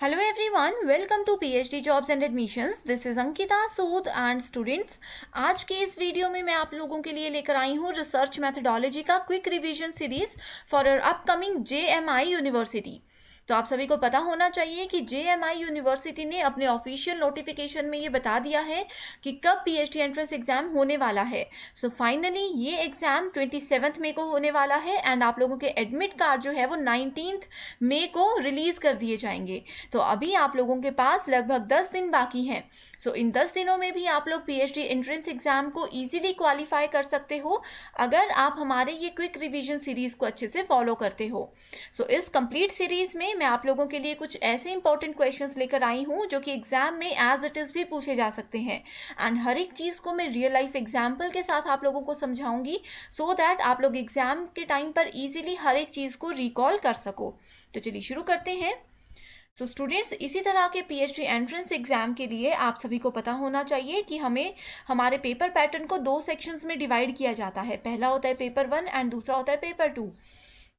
Hello everyone welcome to PhD jobs and admissions this is Ankita Sood and students आज के इस video में मैं आप लोगों के लिए लेकर आई हूँ रिसर्च मेथडोलॉजी का quick revision series for your upcoming JMI university तो आप सभी को पता होना चाहिए कि जेएमआई यूनिवर्सिटी ने अपने ऑफिशियल नोटिफिकेशन में ये बता दिया है कि कब पीएचडी एंट्रेंस एग्ज़ाम होने वाला है। सो so फाइनली ये एग्ज़ाम ट्वेंटी सेवन्थ मे को होने वाला है एंड आप लोगों के एडमिट कार्ड जो है वो नाइनटीन मे को रिलीज़ कर दिए जाएँगे। तो अभी आप लोगों के पास लगभग दस दिन बाकी हैं। सो इन दस दिनों में भी आप लोग पीएचडी एंट्रेंस एग्ज़ाम को ईजिली क्वालिफाई कर सकते हो अगर आप हमारे ये क्विक रिविजन सीरीज़ को अच्छे से फॉलो करते हो। सो so, इस कंप्लीट सीरीज़ में मैं आप लोगों के लिए कुछ ऐसे इंपॉर्टेंट क्वेश्चंस लेकर आई हूँ जो कि एग्ज़ाम में एज इट इज़ भी पूछे जा सकते हैं। एंड हर एक चीज़ को मैं रियल लाइफ एग्ज़ाम्पल के साथ आप लोगों को समझाऊँगी सो so दैट आप लोग एग्ज़ाम के टाइम पर ईजिली हर एक चीज़ को रिकॉल कर सको। तो चलिए शुरू करते हैं। सो so, स्टूडेंट्स इसी तरह के पीएचडी एंट्रेंस एग्ज़ाम के लिए आप सभी को पता होना चाहिए कि हमें हमारे पेपर पैटर्न को दो सेक्शंस में डिवाइड किया जाता है। पहला होता है पेपर वन एंड दूसरा होता है पेपर टू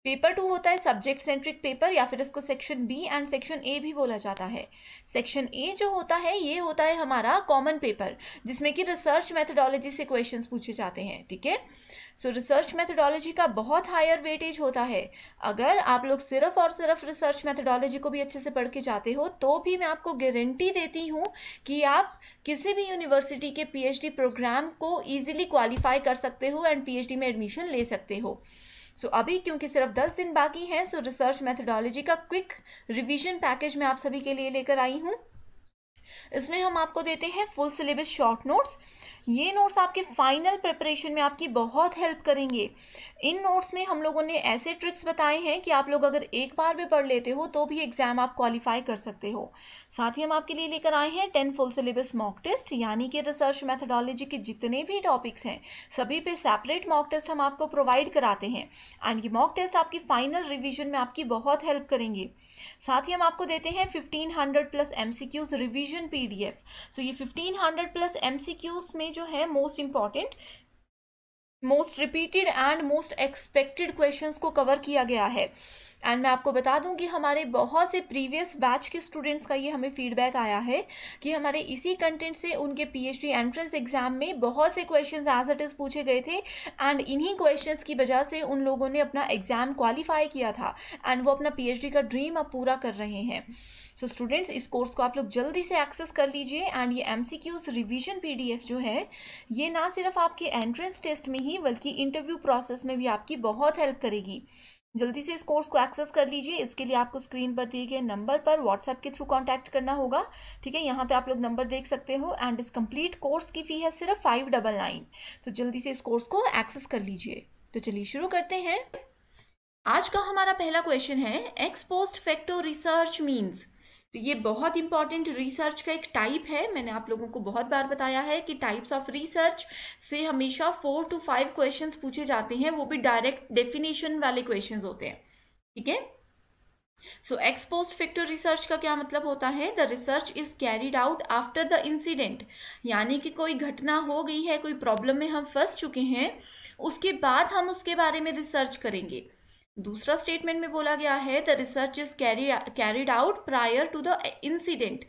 पेपर टू होता है सब्जेक्ट सेंट्रिक पेपर या फिर इसको section B and section A भी बोला जाता है। सेक्शन ए जो होता है, ये होता है हमारा कॉमन पेपर, जिसमें कि रिसर्च मेथडोलॉजी से क्वेश्चंस पूछे जाते हैं, ठीक है? सो रिसर्च मेथडोलॉजी का बहुत हायर वेटेज होता है। अगर आप लोग सिर्फ़ और सिर्फ़ रिसर्च मेथडोलॉजी को भी अच्छे से पढ़ के जाते हो तो भी मैं आपको गारंटी देती हूँ कि आप किसी भी यूनिवर्सिटी के पीएचडी प्रोग्राम को ईजिली क्वालिफाई कर सकते हो एंड पीएचडी में एडमिशन ले सकते हो। सो so, अभी क्योंकि सिर्फ़ दस दिन बाकी हैं सो रिसर्च मेथडोलॉजी का क्विक रिवीजन पैकेज मैं आप सभी के लिए लेकर आई हूँ। इसमें हम आपको देते हैं फुल सिलेबस शॉर्ट नोट्स ये नोट्स आपके फाइनल प्रिपरेशन में आपकी बहुत हेल्प करेंगे। इन नोट्स में हम लोगों ने ऐसे ट्रिक्स बताए हैं कि आप लोग अगर एक बार भी पढ़ लेते हो तो भी एग्ज़ाम आप क्वालिफाई कर सकते हो। साथ ही हम आपके लिए लेकर आए हैं ten full syllabus mock test यानी कि रिसर्च मैथडोलॉजी के जितने भी टॉपिक्स हैं, सभी पे सेपरेट मॉक टेस्ट हम आपको प्रोवाइड कराते हैं। एंड ये मॉक टेस्ट आपकी फाइनल रिविजन में आपकी बहुत हेल्प करेंगे। साथ ही हम आपको देते हैं fifteen hundred plus M revision P so ये फिफ्टीन हंड्रेड प्लस एम में जो है most important most repeated and most expected questions को कवर किया गया है। एंड मैं आपको बता दूँ कि हमारे बहुत से प्रीवियस बैच के स्टूडेंट्स का ये हमें फीडबैक आया है कि हमारे इसी कंटेंट से उनके पीएचडी एंट्रेंस एग्ज़ाम में बहुत से क्वेश्चंस एज इट इज़ पूछे गए थे एंड इन्हीं क्वेश्चंस की वजह से उन लोगों ने अपना एग्ज़ाम क्वालिफाई किया था एंड वो अपना पी का ड्रीम अब पूरा कर रहे हैं। सो so, स्टूडेंट्स इस कोर्स को आप लोग जल्दी से एक्सेस कर लीजिए एंड ये M C Qs revision P D F जो है ये ना सिर्फ़ आपके एंट्रेंस टेस्ट में ही बल्कि इंटरव्यू प्रोसेस में भी आपकी बहुत हेल्प करेगी। जल्दी से इस कोर्स को एक्सेस कर लीजिए। इसके लिए आपको स्क्रीन पर दिए गए नंबर पर व्हाट्सएप के थ्रू कांटेक्ट करना होगा। ठीक है, यहाँ पे आप लोग नंबर देख सकते हो एंड इस कंप्लीट कोर्स की फ़ी है सिर्फ़ फाइव डबल नाइन तो जल्दी से इस कोर्स को एक्सेस कर लीजिए। तो चलिए शुरू करते हैं। आज का हमारा पहला क्वेश्चन है एक्सपोस्ट फैक्टो रिसर्च मीन्स तो ये बहुत इंपॉर्टेंट रिसर्च का एक टाइप है। मैंने आप लोगों को बहुत बार बताया है कि टाइप्स ऑफ़ रिसर्च से हमेशा फोर टू फाइव क्वेश्चंस पूछे जाते हैं। वो भी डायरेक्ट डेफिनेशन वाले क्वेश्चंस होते हैं। ठीक है? सो एक्सपोस्ट फैक्टर रिसर्च का क्या मतलब होता है? The research is carried out after the incident यानी कि कोई घटना हो गई है, कोई प्रॉब्लम में हम फंस चुके हैं, उसके बाद हम उसके बारे में रिसर्च करेंगे। दूसरा स्टेटमेंट में बोला गया है the research is carry carried out prior to the incident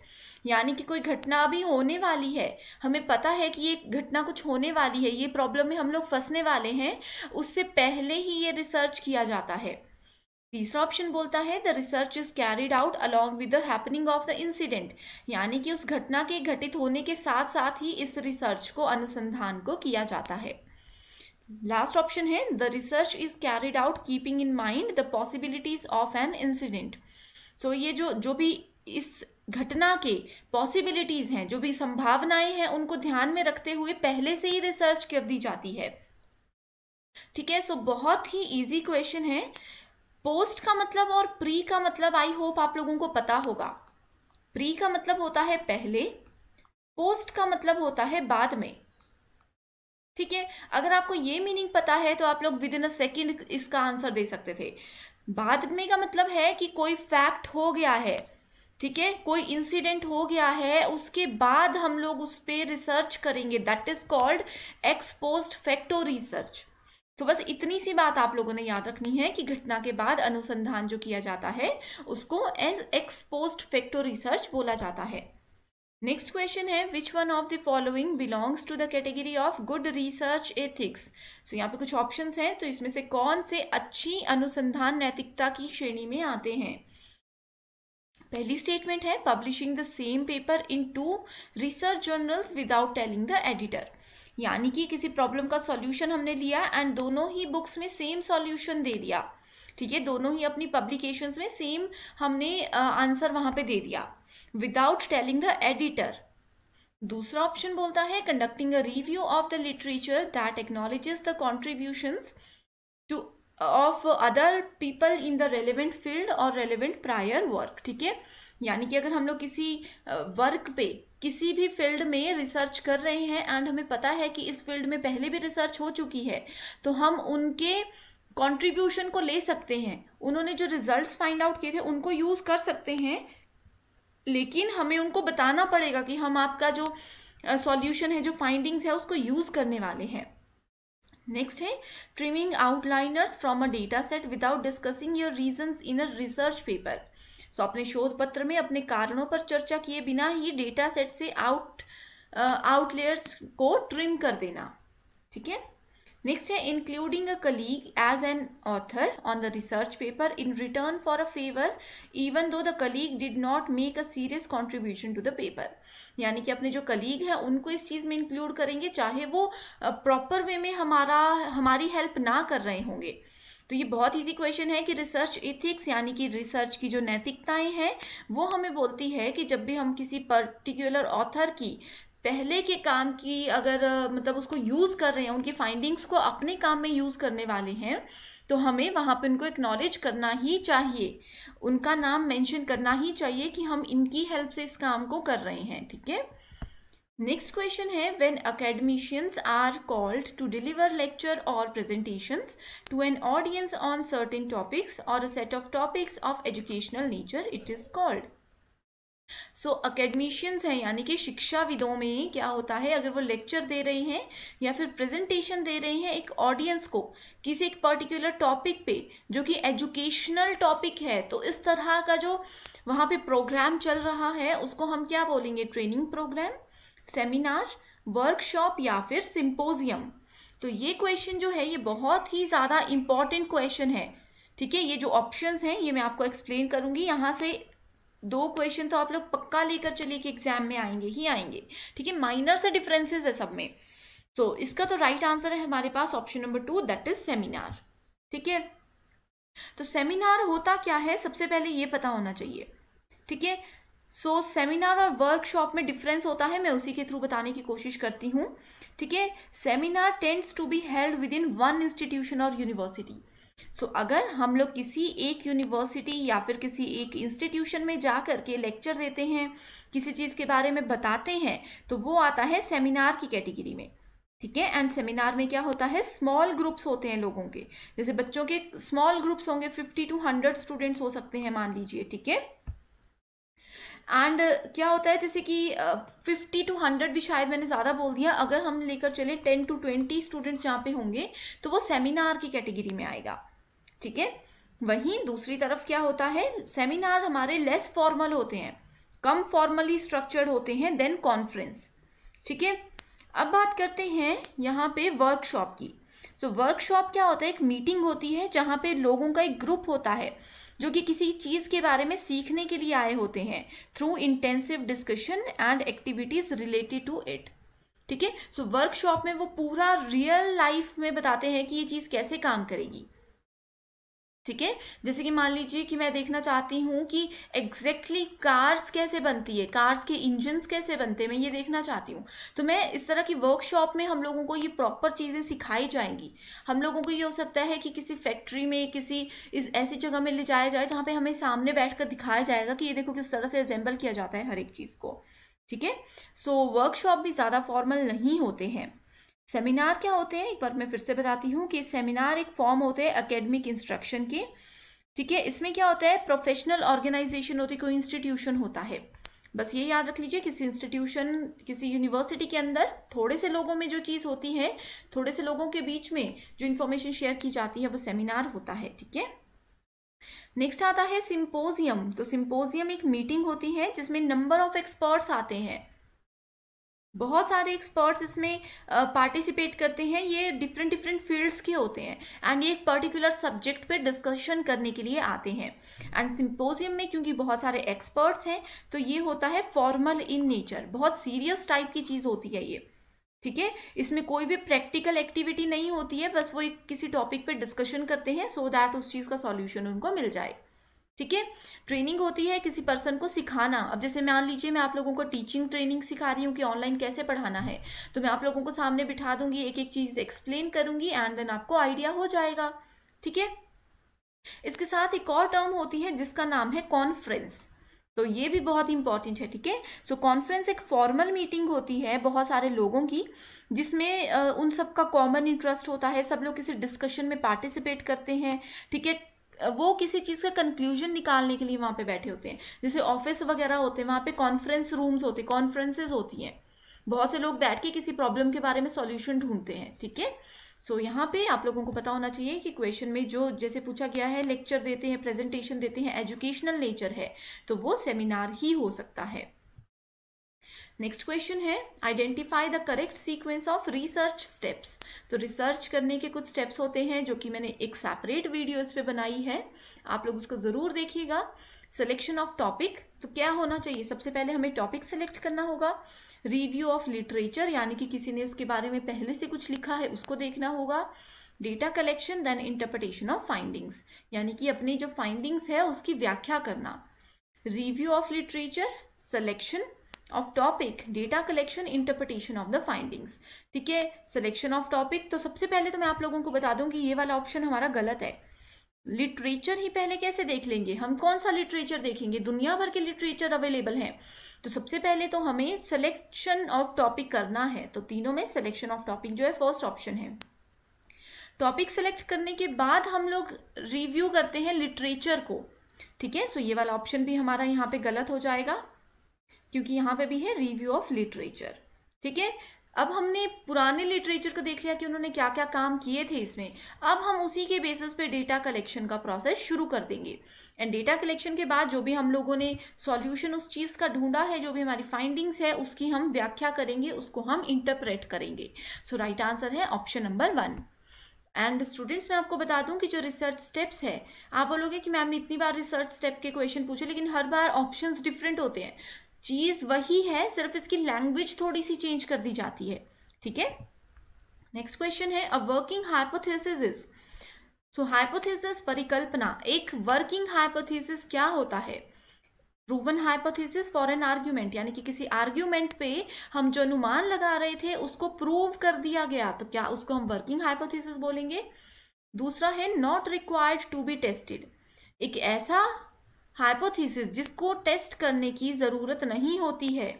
यानी कि कोई घटना अभी होने वाली है। हमें पता है कि ये घटना कुछ होने वाली है। ये प्रॉब्लम में हम लोग फंसने वाले हैं। उससे पहले ही ये रिसर्च किया जाता है। तीसरा ऑप्शन बोलता है the research is carried out along with the happening of the incident यानी कि उस घटना के घटित होने के साथ साथ ही इस रिसर्च को, अनुसंधान को किया जाता है। लास्ट ऑप्शन है the research is carried out keeping in mind the possibilities of an incident so ये जो जो भी इस घटना के पॉसिबिलिटीज हैं, जो भी संभावनाएँ हैं, उनको ध्यान में रखते हुए पहले से ही रिसर्च कर दी जाती है। ठीक है सो बहुत ही इजी क्वेश्चन है। पोस्ट का मतलब और प्री का मतलब आई होप आप लोगों को पता होगा। प्री का मतलब होता है पहले पोस्ट का मतलब होता है बाद में। ठीक है? अगर आपको ये मीनिंग पता है तो आप लोग विद इन अ सेकेंड इसका आंसर दे सकते थे। बाद में का मतलब है कि कोई फैक्ट हो गया है, ठीक है? कोई इंसिडेंट हो गया है, उसके बाद हम लोग उस पर रिसर्च करेंगे। That is called ex post facto research तो बस इतनी सी बात आप लोगों ने याद रखनी है कि घटना के बाद अनुसंधान जो किया जाता है, उसको एज एक्सपोज फैक्टो रिसर्च बोला जाता है। नेक्स्ट क्वेश्चन है which one of the following belongs to the category of good research ethics so यहाँ पे कुछ ऑप्शंस हैं तो इसमें से कौन से अच्छी अनुसंधान नैतिकता की श्रेणी में आते हैं? पहली स्टेटमेंट है publishing the same paper in two research journals without telling the editor यानी कि किसी प्रॉब्लम का सॉल्यूशन हमने लिया एंड दोनों ही बुक्स में सेम सॉल्यूशन दे दिया। ठीक है, दोनों ही अपनी पब्लिकेशंस में सेम हमने आंसर वहाँ पे दे दिया। विदाउट टेलिंग द एडिटर दूसरा ऑप्शन बोलता है conducting a review of the literature that acknowledges the contributions to of other people in the relevant field or relevant prior work ठीक है? यानी कि अगर हम लोग किसी वर्क पे किसी भी फ़ील्ड में रिसर्च कर रहे हैं एंड हमें पता है कि इस फ़ील्ड में पहले भी रिसर्च हो चुकी है तो हम उनके कंट्रीब्यूशन को ले सकते हैं। उन्होंने जो रिजल्ट्स फाइंड आउट किए थे, उनको यूज़ कर सकते हैं। लेकिन हमें उनको बताना पड़ेगा कि हम आपका जो सॉल्यूशन है, जो फाइंडिंग्स है, उसको यूज़ करने वाले हैं। नेक्स्ट है trimming outliers from a data set without discussing your reasons in a research paper so अपने शोध पत्र में अपने कारणों पर चर्चा किए बिना ही डेटा सेट से आउट आउटलेयर्स को ट्रिम कर देना। ठीक है? नेक्स्ट है including a colleague as an author on the research paper in return for a favour even though the colleague did not make a serious contribution to the paper यानी कि अपने जो कलीग है, उनको इस चीज़ में इंक्लूड करेंगे, चाहे वो प्रॉपर वे में हमारा, हमारी हेल्प ना कर रहे होंगे। तो ये बहुत इजी क्वेश्चन है कि रिसर्च एथिक्स यानी कि रिसर्च की जो नैतिकताएँ हैं, वो हमें बोलती है कि जब भी हम किसी पर्टिकुलर ऑथर की पहले के काम की अगर मतलब उसको यूज़ कर रहे हैं, उनकी फाइंडिंग्स को अपने काम में यूज़ करने वाले हैं तो हमें वहाँ पे उनको एक्नॉलेज करना ही चाहिए। उनका नाम मेंशन करना ही चाहिए कि हम इनकी हेल्प से इस काम को कर रहे हैं, ठीक है? नेक्स्ट क्वेश्चन है when academicians are called to deliver lecture or presentations to an audience on certain topics or a set of topics of educational nature it is called so academicians हैं, यानी कि शिक्षाविदों में क्या होता है, अगर वो लेक्चर दे रहे हैं या फिर प्रेजेंटेशन दे रहे हैं एक ऑडियंस को, किसी एक पर्टिकुलर टॉपिक पे, जो कि एजुकेशनल टॉपिक है तो इस तरह का जो वहाँ पे प्रोग्राम चल रहा है, उसको हम क्या बोलेंगे? ट्रेनिंग प्रोग्राम सेमिनार वर्कशॉप या फिर सिंपोजियम तो ये क्वेश्चन जो है, ये बहुत ही ज़्यादा इंपॉर्टेंट क्वेश्चन है। ठीक है? ये जो ऑप्शंस हैं, ये मैं आपको एक्सप्लेन करूँगी। यहाँ से दो क्वेश्चन तो आप लोग पक्का लेकर चलिए कि एग्ज़ाम में आएँगे ही आएँगे। ठीक है माइनर से डिफरेंसेस है सब में। तो so, इसका तो राइट right आंसर है हमारे पास option number two that is seminar ठीक है? तो सेमिनार होता क्या है? सबसे पहले ये पता होना चाहिए। ठीक है? सो सेमिनार और वर्कशॉप में डिफरेंस होता है मैं उसी के थ्रू बताने की कोशिश करती हूँ। ठीक है? Seminar tends to be held within one institution or university so so, अगर हम लोग किसी एक यूनिवर्सिटी या फिर किसी एक इंस्टीट्यूशन में जा कर के लेक्चर देते हैं किसी चीज़ के बारे में बताते हैं तो वो आता है सेमिनार की कैटेगरी में। ठीक है? एंड सेमिनार में क्या होता है? स्मॉल ग्रुप्स होते हैं लोगों के। जैसे बच्चों के स्मॉल ग्रुप्स होंगे फिफ्टी टू हंड्रेड स्टूडेंट्स हो सकते हैं मान लीजिए। ठीक है? एंड क्या होता है? जैसे कि फिफ्टी टू हंड्रेड भी शायद मैंने ज़्यादा बोल दिया। अगर हम लेकर चले टेन टू ट्वेंटी स्टूडेंट्स यहाँ पे होंगे तो वो सेमिनार की कैटेगरी में आएगा। ठीक है? वहीं दूसरी तरफ़ क्या होता है? सेमिनार हमारे लेस फॉर्मल होते हैं कम फॉर्मली स्ट्रक्चर्ड होते हैं देन कॉन्फ्रेंस ठीक है? अब बात करते हैं यहाँ पे वर्कशॉप की. सो so, वर्कशॉप क्या होता है? एक मीटिंग होती है जहाँ पे लोगों का एक ग्रुप होता है जो कि किसी चीज़ के बारे में सीखने के लिए आए होते हैं through intensive discussion and activities related to it ठीक है? सो वर्कशॉप में वो पूरा रियल लाइफ में बताते हैं कि ये चीज़ कैसे काम करेगी. ठीक है? जैसे कि मान लीजिए कि मैं देखना चाहती हूँ कि एग्जैक्टली exactly कार्स कैसे बनती है कार्स के इंजन्स कैसे बनते हैं, मैं ये देखना चाहती हूँ। तो मैं इस तरह की वर्कशॉप में हम लोगों को ये प्रॉपर चीज़ें सिखाई जाएँगी। हम लोगों को ये हो सकता है कि किसी फैक्ट्री में किसी इस ऐसी जगह में ले जाया जाए जहाँ पर हमें सामने बैठ दिखाया जाएगा कि ये देखो किस तरह से असेंबल किया जाता है हर एक चीज़ को। ठीक है? सो वर्कशॉप भी ज़्यादा फॉर्मल नहीं होते हैं। सेमिनार क्या होते हैं? एक बार मैं फिर से बताती हूँ कि सेमिनार एक फॉर्म होते हैं अकेडमिक इंस्ट्रक्शन के। ठीक है? इसमें क्या होता है? प्रोफेशनल ऑर्गेनाइजेशन होती है, कोई इंस्टीट्यूशन होता है। बस ये याद रख लीजिए, किसी इंस्टीट्यूशन किसी यूनिवर्सिटी के अंदर थोड़े से लोगों में जो चीज़ होती है, थोड़े से लोगों के बीच में जो इन्फॉर्मेशन शेयर की जाती है, वो सेमिनार होता है। ठीक है? नेक्स्ट आता है सिंपोजियम तो सिंपोजियम एक मीटिंग होती है, जिसमें नंबर ऑफ़ एक्सपर्ट्स आते हैं। बहुत सारे एक्सपर्ट्स इसमें पार्टिसिपेट करते हैं, ये डिफरेंट डिफरेंट फील्ड्स के होते हैं। एंड ये एक पर्टिकुलर सब्जेक्ट पे डिस्कशन करने के लिए आते हैं। एंड सिंपोजियम में क्योंकि बहुत सारे एक्सपर्ट्स हैं तो ये होता है फॉर्मल इन नेचर बहुत सीरियस टाइप की चीज़ होती है ये। ठीक है? इसमें कोई भी प्रैक्टिकल एक्टिविटी नहीं होती है, बस वो एक किसी टॉपिक पे डिस्कशन करते हैं सो so दैट उस चीज़ का सॉल्यूशन उनको मिल जाए। ठीक है? ट्रेनिंग होती है किसी पर्सन को सिखाना। अब जैसे मान लीजिए मैं आप लोगों को टीचिंग ट्रेनिंग सिखा रही हूँ कि ऑनलाइन कैसे पढ़ाना है तो मैं आप लोगों को सामने बिठा दूँगी एक एक चीज़ एक्सप्लेन करूँगी एंड देन आपको आइडिया हो जाएगा। ठीक है? इसके साथ एक और टर्म होती है जिसका नाम है कॉन्फ्रेंस तो ये भी बहुत इंपॉर्टेंट है, ठीक है? सो कॉन्फ्रेंस एक फॉर्मल मीटिंग होती है बहुत सारे लोगों की, जिसमें उन सब का कॉमन इंटरेस्ट होता है। सब लोग किसी डिस्कशन में पार्टिसिपेट करते हैं, ठीक है? वो किसी चीज़ का कंक्लूजन निकालने के लिए वहाँ पे बैठे होते हैं। जैसे ऑफ़िस वगैरह होते हैं वहाँ पे कॉन्फ्रेंस रूम्स होते हैं कॉन्फ्रेंसेज होती हैं। बहुत से लोग बैठ के किसी प्रॉब्लम के बारे में सॉल्यूशन ढूंढते हैं ठीक है? सो so, यहाँ पे आप लोगों को पता होना चाहिए कि क्वेश्चन में जो जैसे पूछा गया है लेक्चर देते हैं प्रेजेंटेशन देते हैं एजुकेशनल नेचर है तो वो सेमिनार ही हो सकता है। नेक्स्ट क्वेश्चन है identify the correct sequence of research steps तो रिसर्च करने के कुछ स्टेप्स होते हैं जो कि मैंने एक सेपरेट वीडियो इस पर बनाई है। आप लोग उसको ज़रूर देखिएगा। सिलेक्शन ऑफ़ टॉपिक तो क्या होना चाहिए? सबसे पहले हमें टॉपिक सेलेक्ट करना होगा। रिव्यू ऑफ़ लिटरेचर यानी कि किसी ने उसके बारे में पहले से कुछ लिखा है, उसको देखना होगा। Data collection then interpretation of findings यानी कि अपनी जो फाइंडिंग्स है, उसकी व्याख्या करना। Review of literature selection of topic data collection interpretation of the findings ठीक है? सिलेक्शन ऑफ़ टॉपिक तो सबसे पहले तो मैं आप लोगों को बता दूँ कि ये वाला ऑप्शन हमारा गलत है। लिटरेचर ही पहले कैसे देख लेंगे? हम कौन सा लिटरेचर देखेंगे? दुनिया भर के लिटरेचर अवेलेबल हैं। तो सबसे पहले तो हमें सिलेक्शन ऑफ़ टॉपिक करना है। तो तीनों में सिलेक्शन ऑफ़ टॉपिक जो है फ़र्स्ट ऑप्शन है। टॉपिक सेलेक्ट करने के बाद हम लोग रिव्यू करते हैं लिटरेचर को। ठीक है? सो ये वाला ऑप्शन भी हमारा यहाँ पे गलत हो जाएगा। क्योंकि यहाँ पे भी है रिव्यू ऑफ़ लिटरेचर ठीक है? अब हमने पुराने लिटरेचर को देख लिया कि उन्होंने क्या क्या काम किए थे इसमें। अब हम उसी के बेसिस पे डेटा कलेक्शन का प्रोसेस शुरू कर देंगे। एंड डेटा कलेक्शन के बाद जो भी हम लोगों ने सॉल्यूशन उस चीज़ का ढूंढा है, जो भी हमारी फाइंडिंग्स है, उसकी हम व्याख्या करेंगे, उसको हम इंटरप्रेट करेंगे। सो राइट आंसर है option number one and students मैं आपको बता दूँ कि जो रिसर्च स्टेप्स है, आप बोलोगे कि मैम, इतनी बार रिसर्च स्टेप के क्वेश्चन पूछे, लेकिन हर बार ऑप्शंस डिफरेंट होते हैं। चीज़ वही है, सिर्फ़ इसकी लैंग्वेज थोड़ी सी चेंज कर दी जाती है। ठीक है? नेक्स्ट क्वेश्चन है a working hypothesis is so hypothesis परिकल्पना, एक वर्किंग हाइपोथेसिस क्या होता है? Proven hypothesis for an argument यानी कि किसी आर्ग्यूमेंट पे हम जो अनुमान लगा रहे थे, उसको प्रूव कर दिया गया तो क्या उसको हम वर्किंग हाइपोथेसिस बोलेंगे? दूसरा है not required to be tested एक ऐसा हाइपोथेसिस, जिसको टेस्ट करने की ज़रूरत नहीं होती है।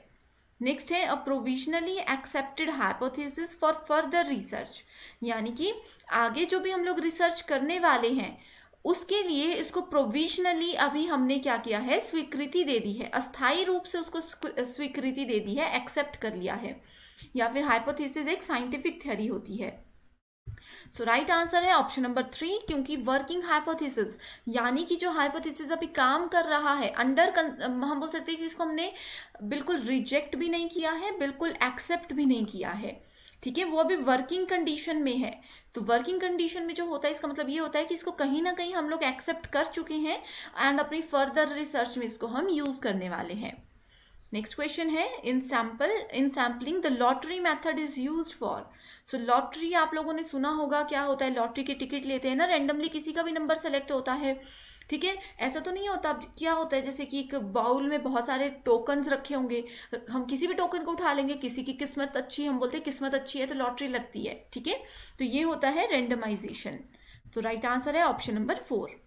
नेक्स्ट है a provisionally accepted hypothesis for further research यानी कि आगे जो भी हम लोग रिसर्च करने वाले हैं, उसके लिए इसको प्रोविजनली अभी हमने क्या किया है, स्वीकृति दे दी है। अस्थाई रूप से उसको स्वीकृति दे दी है एक्सेप्ट कर लिया है। या फिर हाइपोथेसिस एक साइंटिफिक थ्योरी होती है। सो राइट आंसर है ऑप्शन नंबर थ्री क्योंकि वर्किंग हाइपोथेसिस यानी कि जो हाइपोथेसिस अभी काम कर रहा है अंडर हम बोल सकते हैं कि इसको हमने बिल्कुल रिजेक्ट भी नहीं किया है, बिल्कुल एक्सेप्ट भी नहीं किया है। ठीक है? वो अभी वर्किंग कंडीशन में है। तो वर्किंग कंडीशन में जो होता है, इसका मतलब ये होता है कि इसको कहीं ना कहीं हम लोग एक्सेप्ट कर चुके हैं एंड अपनी फर्दर रिसर्च में इसको हम यूज़ करने वाले हैं। नेक्स्ट क्वेश्चन है in sample in sampling the lottery method is use for so so, lottery आप लोगों ने सुना होगा क्या होता है? लॉटरी की टिकट लेते हैं ना रेंडमली किसी का भी नंबर सेलेक्ट होता है। ठीक है? ऐसा तो नहीं होता। क्या होता है? जैसे कि एक बाउल में बहुत सारे टोकन्स रखे होंगे। हम किसी भी टोकन को उठा लेंगे किसी की किस्मत अच्छी हम बोलते हैं किस्मत अच्छी है तो लॉटरी लगती है। ठीक है? तो ये होता है रेंडमाइजेशन तो राइट आंसर है option number four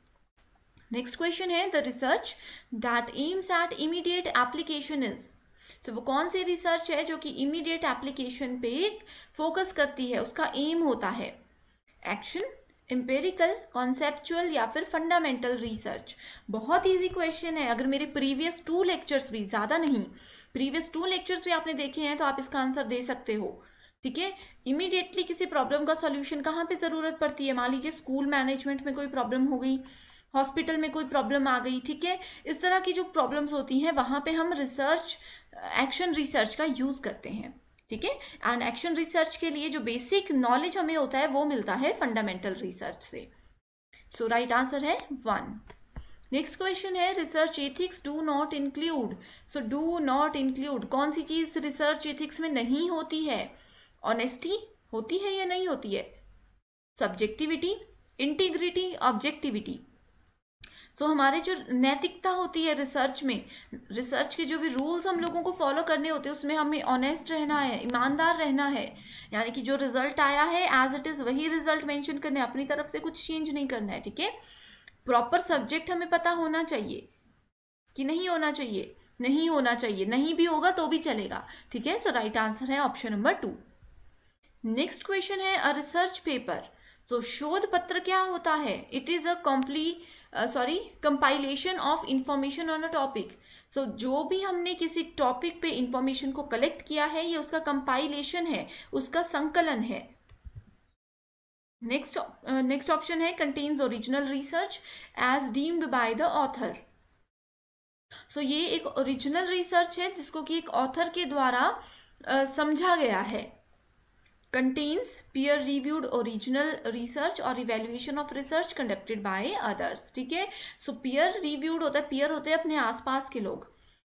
next question है the research that aims at immediate application is so so, वो कौन सी रिसर्च है जो कि इमीडिएट एप्लीकेशन पे फोकस करती है? उसका एम होता है एक्शन एम्पेरिकल कॉन्सेप्चुअल या फिर फंडामेंटल रिसर्च बहुत इजी क्वेश्चन है। अगर मेरे प्रीवियस टू लेक्चर्स भी ज़्यादा नहीं प्रीवियस टू लेक्चर्स भी आपने देखे हैं तो आप इसका आंसर दे सकते हो। ठीक है? इमीडिएटली किसी प्रॉब्लम का सॉल्यूशन कहाँ पे ज़रूरत पड़ती है? मान लीजिए स्कूल मैनेजमेंट में कोई प्रॉब्लम हो गई। हॉस्पिटल में कोई प्रॉब्लम आ गई, ठीक है? इस तरह की जो प्रॉब्लम्स होती हैं, वहाँ पे हम रिसर्च, एक्शन रिसर्च का यूज़ करते हैं, ठीक है? एंड एक्शन रिसर्च के लिए जो बेसिक नॉलेज हमें होता है, वो मिलता है फंडामेंटल रिसर्च से। सो राइट आंसर है वन नेक्स्ट क्वेश्चन है research ethics do not include so do not include कौन सी चीज़ रिसर्च एथिक्स में नहीं होती है? ऑनेस्टी होती है या नहीं होती है? Subjectivity integrity objectivity so so, हमारे जो नैतिकता होती है रिसर्च में रिसर्च के जो भी रूल्स हम लोगों को फॉलो करने होते हैं उसमें हमें ऑनेस्ट रहना है ईमानदार रहना है। यानी कि जो रिज़ल्ट आया है एज इट इज़ वही रिज़ल्ट मेंशन करना है अपनी तरफ़ से कुछ चेंज नहीं करना है ठीक है? प्रॉपर सब्जेक्ट हमें पता होना चाहिए कि नहीं होना चाहिए नहीं होना चाहिए नहीं भी होगा तो भी चलेगा ठीक है? सो राइट आंसर है option number two next question है अ रिसर्च पेपर सो शोध पत्र क्या होता है? It is a compli sorry compilation of information on a topic so जो भी हमने किसी टॉपिक पे इंफॉर्मेशन को कलेक्ट किया है ये उसका कंपाइलेशन है उसका संकलन है। नेक्स्ट नेक्स्ट ऑप्शन है contains original research as deemed by the author so ये एक ओरिजिनल रिसर्च है जिसको कि एक ऑथर के द्वारा uh, समझा गया है। Contains peer reviewed original research और evaluation of research conducted by others, ठीक है? सो peer reviewed होता है, peer होते हैं अपने आसपास के लोग,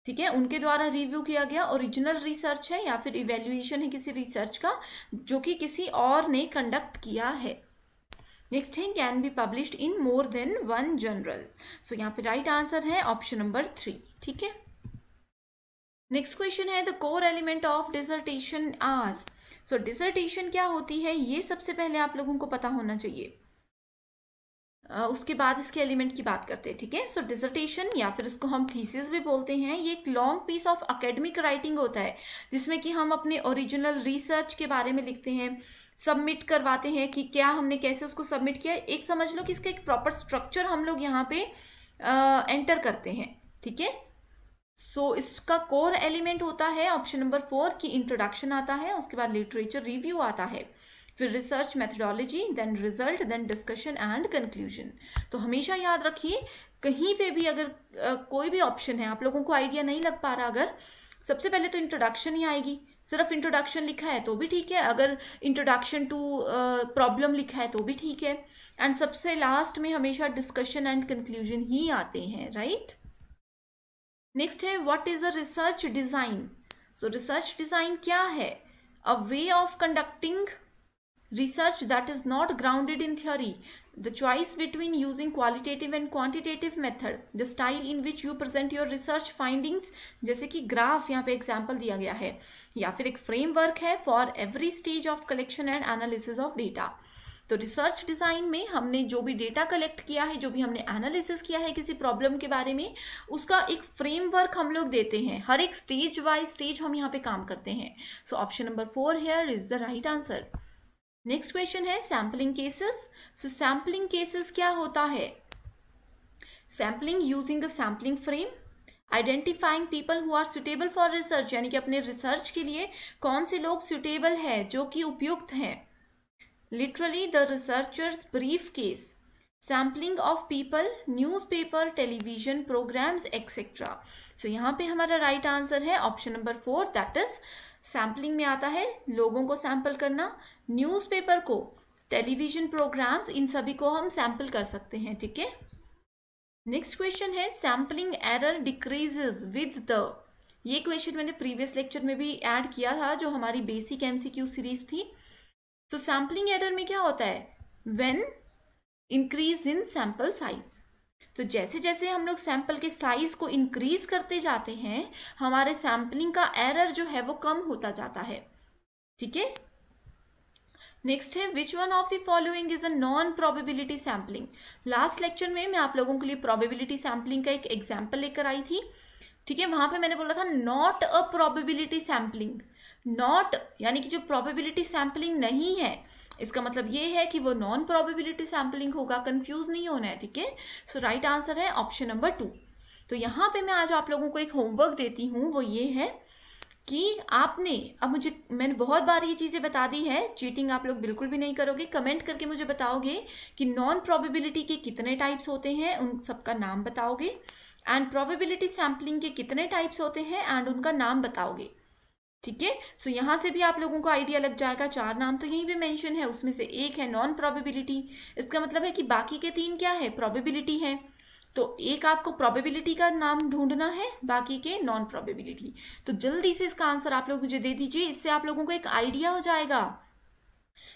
ठीक है? उनके द्वारा रिव्यू किया गया ओरिजिनल रिसर्च है या फिर इवेल्युएशन है किसी रिसर्च का, जो कि किसी और ने कंडक्ट किया है। Next thing can be published in more than one journal so यहाँ पे राइट आंसर है ऑप्शन नंबर थ्री ठीक है? नेक्स्ट क्वेश्चन है the core element of dissertation are so so, dissertation क्या होती है ये सबसे पहले आप लोगों को पता होना चाहिए। Uh, उसके बाद इसके एलिमेंट की बात करते हैं ठीक है? सो डिसर्टेशन या फिर इसको हम थीसिस भी बोलते हैं ये एक long piece of academic writing होता है जिसमें कि हम अपने ओरिजिनल रिसर्च के बारे में लिखते हैं सबमिट करवाते हैं कि क्या हमने कैसे उसको सबमिट किया। एक समझ लो कि इसका एक प्रॉपर स्ट्रक्चर हम लोग यहाँ पे एंटर करते हैं ठीक है? सो so, इसका कोर एलिमेंट होता है ऑप्शन नंबर फोर की इंट्रोडक्शन आता है उसके बाद लिटरेचर रिव्यू आता है। फिर research methodology then result then discussion and conclusion तो हमेशा याद रखिए कहीं पे भी अगर आ, कोई भी ऑप्शन है आप लोगों को आइडिया नहीं लग पा रहा अगर सबसे पहले तो इंट्रोडक्शन ही आएगी। सिर्फ़ इंट्रोडक्शन लिखा है तो भी ठीक है अगर इंट्रोडक्शन टू प्रॉब्लम लिखा है तो भी ठीक है। एंड सबसे लास्ट में हमेशा डिस्कशन एंड कंक्लूजन ही आते हैं राइट right? नेक्स्ट है what is a research design so research design क्या है? A way of conducting research that is not grounded in theory the choice between using qualitative and quantitative method the style in which you present your research findings जैसे कि graph यहाँ पे example दिया गया है। या फिर एक फ्रेमवर्क है for every stage of collection and analysis of data तो रिसर्च डिज़ाइन में हमने जो भी डेटा कलेक्ट किया है, जो भी हमने एनालिसिस किया है किसी प्रॉब्लम के बारे में, उसका एक फ्रेमवर्क हम लोग देते हैं। हर एक स्टेज वाइज स्टेज हम यहाँ पे काम करते हैं। So option number four here is the right answer next question है sampling cases so sampling cases क्या होता है? Sampling using a sampling frame identifying people who are suitable for research यानी कि अपने रिसर्च के लिए कौन से लोग सुटेबल है, जो कि उपयुक्त हैं। Literally, the researcher's briefcase. Sampling of people newspaper television programmes etcetera so यहाँ पे हमारा राइट right आंसर है option number four that is sampling में आता है, लोगों को सैंपल करना न्यूज़पेपर को टेलीविज़न प्रोग्राम्स इन सभी को हम सैंपल कर सकते हैं, ठीक है? नेक्स्ट क्वेश्चन है sampling error decreases with the ये क्वेश्चन मैंने प्रीवियस लेक्चर में भी ऐड किया था, जो हमारी बेसिक एमसीक्यू सीरीज़ थी। तो सैम्पलिंग एरर में क्या होता है? When increase in sample size तो जैसे जैसे हम लोग सैंपल के साइज़ को इंक्रीज करते जाते हैं, हमारे सैम्पलिंग का एरर जो है वो कम होता जाता है। ठीक है? नेक्स्ट है which one of the following is a non probability sampling last lecture में मैं आप लोगों के लिए प्रोबेबिलिटी सैम्पलिंग का एक एग्ज़ाम्पल लेकर आई थी। ठीक है? वहाँ पे मैंने बोला था not a probability sampling not यानी कि जो प्रोबेबिलिटी सैम्पलिंग नहीं है, इसका मतलब ये है कि वो नॉन प्रोबेबिलिटी सैम्पलिंग होगा कंफ्यूज नहीं होना है, ठीक है? सो राइट आंसर है ऑप्शन नंबर टू तो यहाँ पे मैं आज आप लोगों को एक होमवर्क देती हूँ, वो ये है कि आपने, अब मुझे, मैंने बहुत बार ये चीज़ें बता दी है चीटिंग आप लोग बिल्कुल भी नहीं करोगे कमेंट करके मुझे बताओगे कि नॉन प्रोबेबिलिटी के कितने टाइप्स होते हैं, उन सबका नाम बताओगे एंड प्रोबेबिलिटी सैम्पलिंग के कितने टाइप्स होते हैं एंड उनका नाम बताओगे। ठीक है? सो यहाँ से भी आप लोगों को आइडिया लग जाएगा। चार नाम तो यहीं पे मेंशन है, उसमें से एक है नॉन प्रोबेबिलिटी इसका मतलब है कि बाकी के तीन क्या है? प्रोबेबिलिटी है। तो एक आपको प्रोबेबिलिटी का नाम ढूंढना है, बाकी के नॉन प्रोबेबिलिटी तो जल्दी से इसका आंसर आप लोग मुझे दे दीजिए, इससे आप लोगों को एक आइडिया हो जाएगा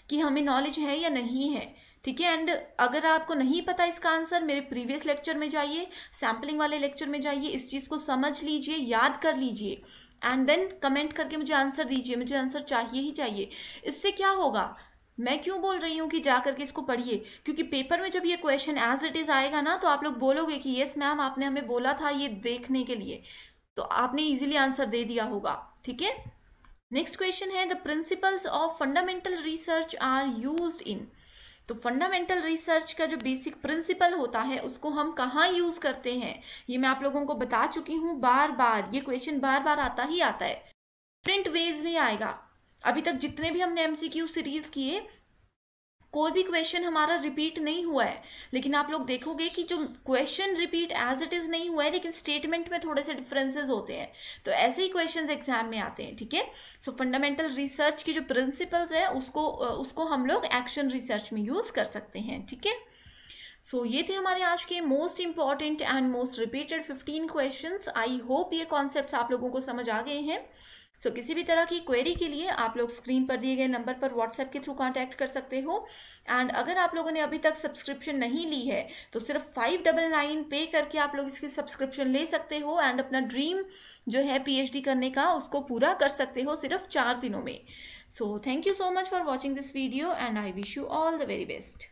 कि हमें नॉलेज है या नहीं है। ठीक है? एंड अगर आपको नहीं पता इसका आंसर मेरे प्रीवियस लेक्चर में जाइए सैम्पलिंग वाले लेक्चर में जाइए, इस चीज़ को समझ लीजिए, याद कर लीजिए। एंड देन कमेंट करके मुझे आंसर दीजिए, मुझे आंसर चाहिए ही चाहिए। इससे क्या होगा? मैं क्यों बोल रही हूँ कि जा करके इसको पढ़िए? क्योंकि पेपर में जब ये क्वेश्चन एज इट इज़ आएगा ना तो आप लोग बोलोगे कि यस मैम आपने हमें बोला था ये देखने के लिए। तो आपने इजीली आंसर दे दिया होगा, ठीक है? नेक्स्ट क्वेश्चन है the principles of fundamental research are use in तो फंडामेंटल रिसर्च का जो बेसिक प्रिंसिपल होता है, उसको हम कहाँ यूज़ करते हैं? ये मैं आप लोगों को बता चुकी हूँ बार बार ये क्वेश्चन बार बार आता ही आता है। डिफरेंट वेज में आएगा। अभी तक जितने भी हमने एमसीक्यू सीरीज़ किए कोई भी क्वेश्चन हमारा रिपीट नहीं हुआ है। लेकिन आप लोग देखोगे कि जो question repeat as it is नहीं हुआ है, लेकिन स्टेटमेंट में थोड़े से डिफरेंसेस होते हैं। तो ऐसे ही क्वेश्चन एग्ज़ाम में आते हैं, ठीक है? सो फंडामेंटल रिसर्च की जो प्रिंसिपल्स है, उसको उसको हम लोग एक्शन रिसर्च में यूज़ कर सकते हैं, ठीक है? सो ये थे हमारे आज के most important and most repeated fifteen questions I hope ये कॉन्सेप्ट्स आप लोगों को समझ आ गए हैं। सो so, किसी भी तरह की क्वेरी के लिए आप लोग स्क्रीन पर दिए गए नंबर पर व्हाट्सएप के थ्रू कांटेक्ट कर सकते हो। एंड अगर आप लोगों ने अभी तक सब्सक्रिप्शन नहीं ली है तो सिर्फ़ फाइव डबल नाइन पे करके आप लोग इसकी सब्सक्रिप्शन ले सकते हो एंड अपना ड्रीम जो है पीएचडी करने का उसको पूरा कर सकते हो सिर्फ़ चार दिनों में। So thank you so much for watching this video and I wish you all the very best